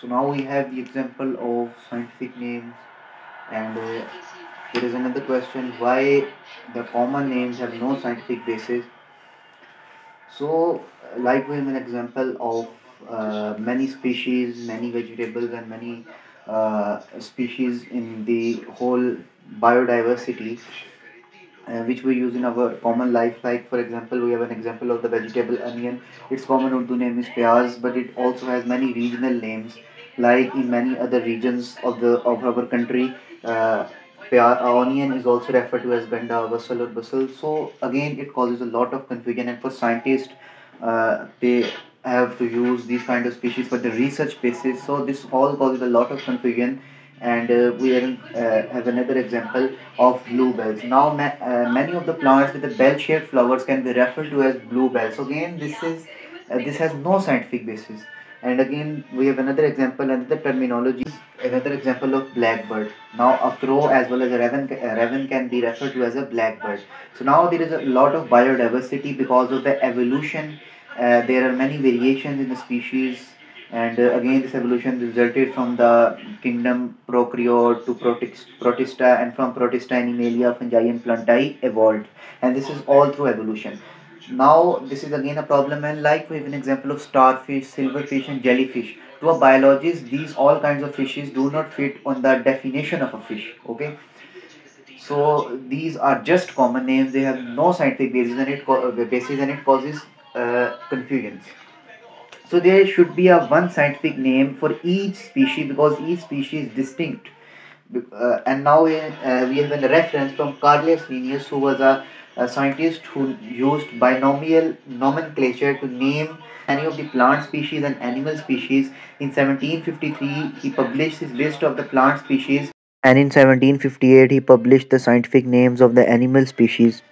so now we have the example of scientific names and uh, there is another question why the common names have no scientific basis? So like we have an example of uh, many species many vegetables and many uh, species in the whole biodiversity uh, which we use in our common life. Like for example we have an example of the vegetable onion. Its common urdu name is pyaz but it also has many regional names. Like in many other regions of the of our country uh, onion is also referred to as benda basal or basal. So again it causes a lot of confusion and for scientists uh, they have to use these kind of species for the research basis. So this all causes a lot of confusion and uh, we uh, have another example of bluebells. Now ma uh, many of the plants with the bell-shaped flowers can be referred to as bluebells. So again this is uh, this has no scientific basis. And again we have another example, another terminology, another example of blackbird. Now a crow as well as a raven, a raven can be referred to as a blackbird. So now there is a lot of biodiversity because of the evolution. Uh, there are many variations in the species and uh, again this evolution resulted from the kingdom prokaryote to protista and from protista animalia fungi and plantae evolved. And this is all through evolution. Now this is again a problem and like we have an example of starfish silverfish and jellyfish. To a biologist these all kinds of fishes do not fit on the definition of a fish okay? So these are just common names. They have no scientific basis and it basis and it causes uh, confusion so there should be a one scientific name for each species because each species is distinct. Uh, and now we, uh, we have a reference from Carolus Linnaeus who was a, a, scientist who used binomial nomenclature to name any of the plant species and animal species. In 1753 he published his list of the plant species and in 1758 he published the scientific names of the animal species.